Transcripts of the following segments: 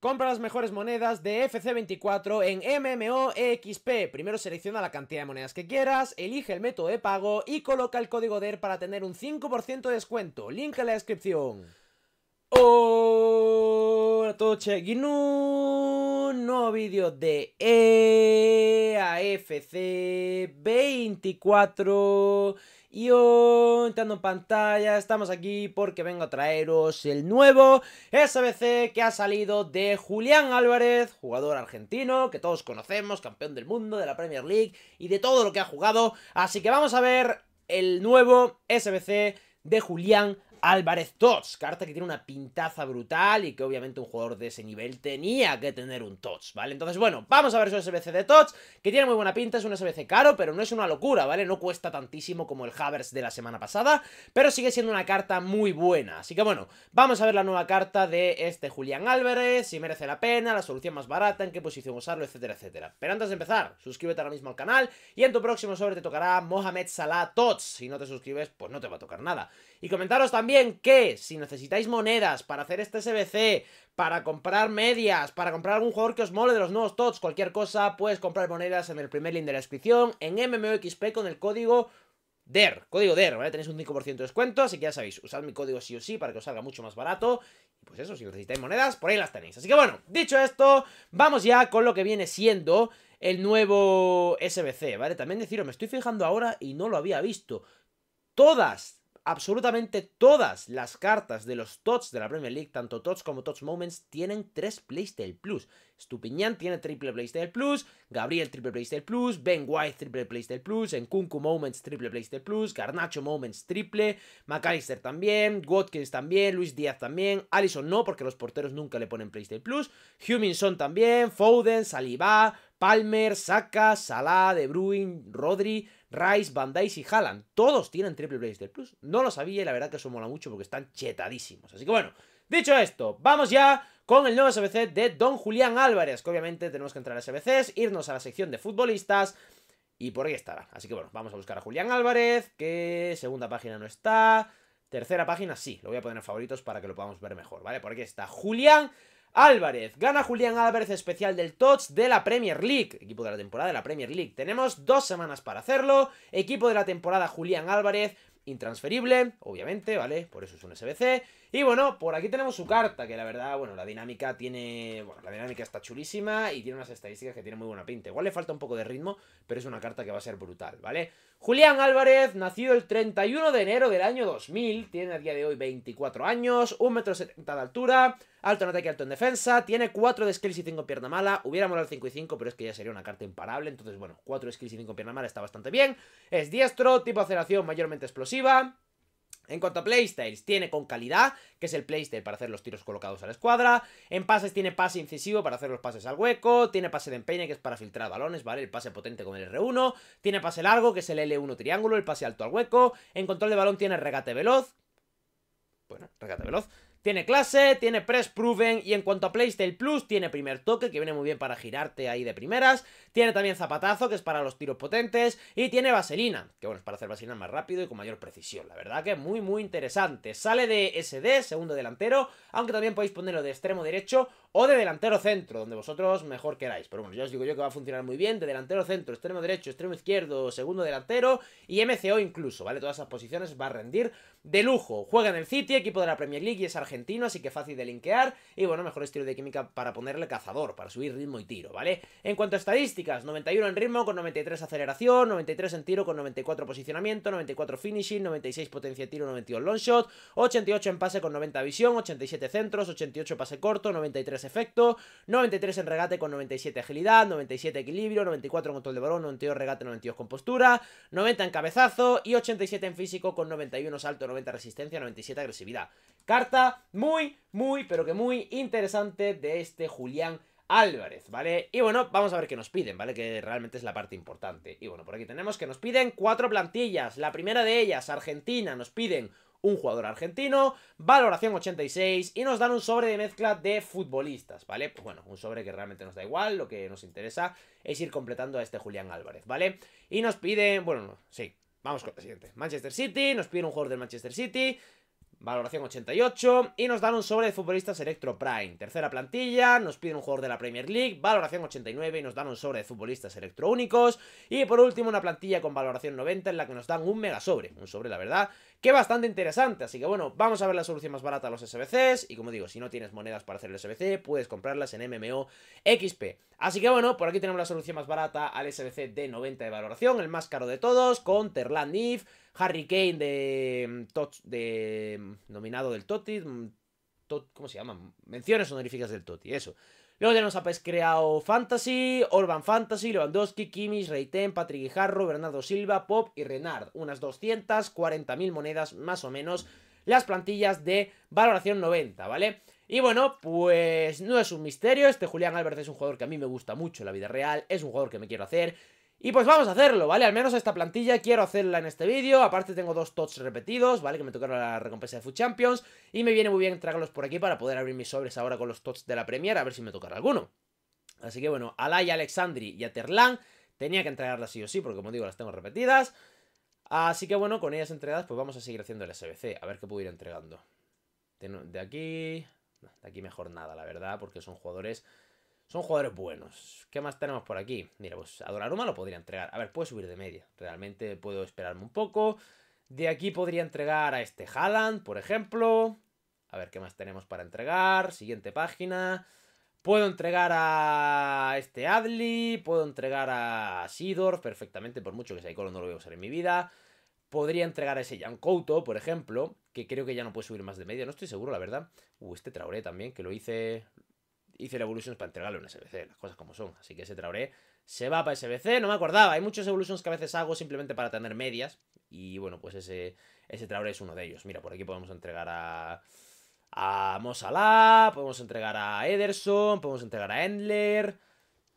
Compra las mejores monedas de FC24 en MMOXP. Primero selecciona la cantidad de monedas que quieras, elige el método de pago y coloca el código DER para tener un 5% de descuento. Link en la descripción. Hola a todos, vídeo de EAFC 24 y hoy, entrando en pantalla, estamos aquí porque vengo a traeros el nuevo SBC que ha salido de Julián Álvarez, jugador argentino que todos conocemos, campeón del mundo, de la Premier League y de todo lo que ha jugado. Así que vamos a ver el nuevo SBC de Julián Álvarez Tots, carta que tiene una pintaza brutal y que obviamente un jugador de ese nivel tenía que tener un Tots, ¿vale? Entonces, bueno, vamos a ver su SBC de Tots, que tiene muy buena pinta, es un SBC caro, pero no es una locura, ¿vale? No cuesta tantísimo como el Havers de la semana pasada, pero sigue siendo una carta muy buena. Así que bueno, vamos a ver la nueva carta de este Julián Álvarez, si merece la pena, la solución más barata, en qué posición usarlo, etcétera, etcétera. Pero antes de empezar, suscríbete ahora mismo al canal y en tu próximo sobre te tocará Mohamed Salah Tots. Si no te suscribes, pues no te va a tocar nada. Y comentaros también que si necesitáis monedas para hacer este SBC, para comprar medias, para comprar algún jugador que os mole de los nuevos TOTS, cualquier cosa, puedes comprar monedas en el primer link de la descripción, en MMOXP con el código DER, código DER, ¿vale? Tenéis un 5% de descuento, así que ya sabéis, usad mi código sí o sí para que os salga mucho más barato. Y pues eso, si necesitáis monedas, por ahí las tenéis. Así que bueno, dicho esto, vamos ya con lo que viene siendo el nuevo SBC, ¿vale? También deciros, me estoy fijando ahora y no lo había visto. Todas absolutamente todas las cartas de los TOTS de la Premier League, tanto TOTS como TOTS Moments, tienen tres Playstyle Plus. Stupiñán tiene triple Playstyle Plus, Gabriel triple Playstyle Plus, Ben White triple Playstyle Plus, Enkunku Moments triple Playstyle Plus, Garnacho Moments triple, McAllister también, Watkins también, Luis Díaz también, Allison no porque los porteros nunca le ponen Playstyle Plus, Huminson también, Foden, Saliba, Palmer, Saka, Salah, De Bruyne, Rodri, Rice, Van y Haaland. Todos tienen triple Blaze Plus. No lo sabía y la verdad que eso mola mucho porque están chetadísimos. Así que bueno, dicho esto, vamos ya con el nuevo SBC de Don Julián Álvarez. Que obviamente tenemos que entrar a SBCs, irnos a la sección de futbolistas y por ahí estará. Así que bueno, vamos a buscar a Julián Álvarez, que segunda página no está. Tercera página sí, lo voy a poner en favoritos para que lo podamos ver mejor, ¿vale? Por aquí está Julián Álvarez. Gana Julián Álvarez especial del TOTS de la Premier League. Equipo de la temporada de la Premier League. Tenemos dos semanas para hacerlo. Equipo de la temporada Julián Álvarez. Intransferible, obviamente, ¿vale? Por eso es un SBC. Y bueno, por aquí tenemos su carta, que la verdad, bueno, la dinámica tiene... Bueno, la dinámica está chulísima y tiene unas estadísticas que tienen muy buena pinta. Igual le falta un poco de ritmo, pero es una carta que va a ser brutal, ¿vale? Julián Álvarez, nacido el 31 de enero del año 2000, tiene a día de hoy 24 años, 1,70m de altura, alto en ataque, alto en defensa, tiene 4 de skills y 5 pierna mala, hubiera molado el 5 y 5, pero es que ya sería una carta imparable, entonces bueno, 4 skills y 5 pierna mala está bastante bien, es diestro, tipo aceleración mayormente explosiva, en cuanto a playstyles, tiene con calidad, que es el playstyle para hacer los tiros colocados a la escuadra. En pases tiene pase incisivo para hacer los pases al hueco. Tiene pase de empeine, que es para filtrar balones, ¿vale? El pase potente con el R1. Tiene pase largo, que es el L1 triángulo, el pase alto al hueco. En control de balón tiene regate veloz. Bueno, regate veloz. Tiene clase, tiene press proven y en cuanto a Playstyle Plus tiene primer toque que viene muy bien para girarte ahí de primeras. Tiene también zapatazo que es para los tiros potentes y tiene vaselina, que bueno, es para hacer vaselina más rápido y con mayor precisión. La verdad que es muy muy interesante. Sale de SD, segundo delantero, aunque también podéis ponerlo de extremo derecho o de delantero centro, donde vosotros mejor queráis. Pero bueno, ya os digo yo que va a funcionar muy bien de delantero centro, extremo derecho, extremo izquierdo, segundo delantero y MCO incluso, ¿vale? Todas esas posiciones va a rendir de lujo. Juega en el City, equipo de la Premier League y es argentino, así que fácil de linkear. Y bueno, mejor estilo de química para ponerle cazador, para subir ritmo y tiro, ¿vale? En cuanto a estadísticas, 91 en ritmo con 93 aceleración, 93 en tiro con 94 posicionamiento, 94 finishing, 96 potencia de tiro, 92 long shot, 88 en pase con 90 visión, 87 centros, 88 pase corto, 93 efecto, 93 en regate con 97 agilidad, 97 equilibrio, 94 en control de balón, 92 regate, 92 compostura, 90 en cabezazo y 87 en físico con 91 salto, 90 resistencia, 97 agresividad. Carta muy, muy, pero que muy interesante de este Julián Álvarez, ¿vale? Y bueno, vamos a ver qué nos piden, ¿vale? Que realmente es la parte importante. Y bueno, por aquí tenemos que nos piden cuatro plantillas. La primera de ellas, Argentina, nos piden un jugador argentino, valoración 86 y nos dan un sobre de mezcla de futbolistas, ¿vale? Pues bueno, un sobre que realmente nos da igual, lo que nos interesa es ir completando a este Julián Álvarez, ¿vale? Y nos piden, bueno, sí, vamos con la siguiente. Manchester City, nos piden un jugador del Manchester City, Valoración 88. Y nos dan un sobre de futbolistas Electro Prime. Tercera plantilla. Nos piden un jugador de la Premier League. Valoración 89. Y nos dan un sobre de futbolistas Electro Únicos. Y por último, una plantilla con valoración 90 en la que nos dan un mega sobre. Un sobre, la verdad, que bastante interesante. Así que bueno, vamos a ver la solución más barata a los SBCs. Y como digo, si no tienes monedas para hacer el SBC, puedes comprarlas en MMO XP. Así que bueno, por aquí tenemos la solución más barata al SBC de 90 de valoración. El más caro de todos. Con Terland If. Harry Kane de, mm, de mm, nominado del Toti, mm, ¿cómo se llama? Menciones honoríficas del Toti, eso. Luego tenemos a PES Creado Fantasy, Orban Fantasy, Lewandowski, Kimmich, Reiten, Patrick Guijarro, Bernardo Silva, Pop y Renard. Unas 240.000 monedas más o menos las plantillas de valoración 90, ¿vale? Y bueno, pues no es un misterio, este Julián Álvarez es un jugador que a mí me gusta mucho en la vida real, es un jugador que me quiero hacer y pues vamos a hacerlo, ¿vale? Al menos esta plantilla quiero hacerla en este vídeo. Aparte tengo dos tots repetidos, ¿vale? Que me tocaron la recompensa de Food Champions. Y me viene muy bien traerlos por aquí para poder abrir mis sobres ahora con los tots de la Premier, a ver si me tocará alguno. Así que bueno, a Lai, Alexandri y a Terlan tenía que entregarlas sí o sí, porque como digo, las tengo repetidas. Así que bueno, con ellas entregadas, pues vamos a seguir haciendo el SBC. A ver qué puedo ir entregando. De aquí... De aquí mejor nada, la verdad, porque son jugadores son jugadores buenos. ¿Qué más tenemos por aquí? Mira, pues a Donnarumma lo podría entregar. A ver, puede subir de media. Realmente puedo esperarme un poco. De aquí podría entregar a este Haaland, por ejemplo. A ver qué más tenemos para entregar. Siguiente página. Puedo entregar a este Adley. Puedo entregar a Sidor perfectamente, por mucho que Saikolo no lo voy a usar en mi vida. Podría entregar a ese Jan por ejemplo, que creo que ya no puede subir más de media. No estoy seguro, la verdad. Uh, este Traoré también, que lo hice hice el Evolutions para entregarle un SBC, las cosas como son. Así que ese Traoré se va para SBC, no me acordaba. Hay muchos Evolutions que a veces hago simplemente para tener medias. Y bueno, pues ese, ese Traoré es uno de ellos. Mira, por aquí podemos entregar a. A Mosala, podemos entregar a Ederson, podemos entregar a Endler.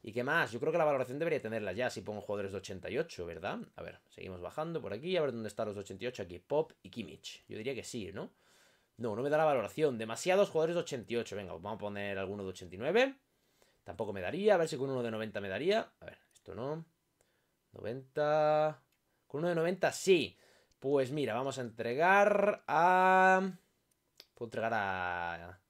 ¿Y qué más? Yo creo que la valoración debería tenerla ya si pongo jugadores de 88, ¿verdad? A ver, seguimos bajando por aquí, a ver dónde están los de 88. Aquí, Pop y Kimmich. Yo diría que sí, ¿no? No, no me da la valoración. Demasiados jugadores de 88. Venga, vamos a poner alguno de 89. Tampoco me daría. A ver si con uno de 90 me daría. A ver, esto no. 90. Con uno de 90 sí. Pues mira, vamos a entregar a... Puedo entregar a...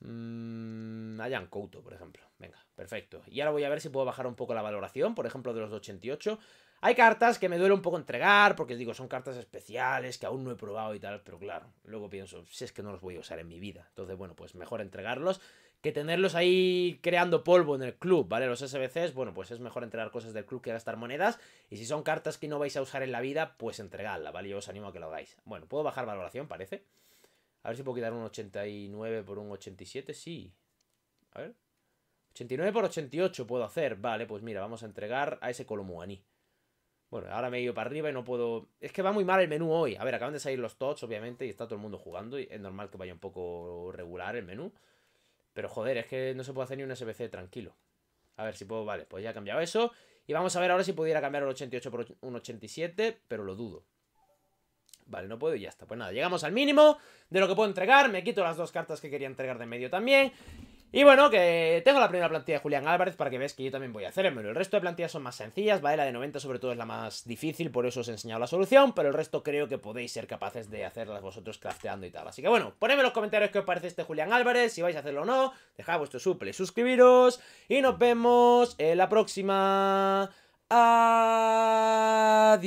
Mmm, a Jan Couto, por ejemplo. Venga, perfecto. Y ahora voy a ver si puedo bajar un poco la valoración, por ejemplo, de los de 88. Hay cartas que me duele un poco entregar, porque digo, son cartas especiales que aún no he probado y tal, pero claro, luego pienso, si es que no los voy a usar en mi vida. Entonces, bueno, pues mejor entregarlos que tenerlos ahí creando polvo en el club, ¿vale? Los SBCs, bueno, pues es mejor entregar cosas del club que gastar monedas. Y si son cartas que no vais a usar en la vida, pues entregadla, ¿vale? Yo os animo a que lo hagáis. Bueno, ¿puedo bajar valoración, parece? A ver si puedo quitar un 89 por un 87, sí. A ver. 89 por 88 puedo hacer. Vale, pues mira, vamos a entregar a ese Colomuani. Bueno, ahora me he ido para arriba y no puedo... Es que va muy mal el menú hoy. A ver, acaban de salir los tots, obviamente, y está todo el mundo jugando. Y es normal que vaya un poco regular el menú. Pero joder, es que no se puede hacer ni un SBC tranquilo. A ver si puedo... Vale, pues ya he cambiado eso. Y vamos a ver ahora si pudiera cambiar el 88 por un 87, pero lo dudo. Vale, no puedo y ya está. Pues nada, llegamos al mínimo de lo que puedo entregar. Me quito las dos cartas que quería entregar de medio también. Y bueno, que tengo la primera plantilla de Julián Álvarez para que veáis que yo también voy a hacer El resto de plantillas son más sencillas, ¿vale? La de 90 sobre todo es la más difícil, por eso os he enseñado la solución, pero el resto creo que podéis ser capaces de hacerlas vosotros crafteando y tal. Así que bueno, ponedme en los comentarios qué os parece este Julián Álvarez, si vais a hacerlo o no, dejad vuestro suple, suscribiros y nos vemos en la próxima. Adiós.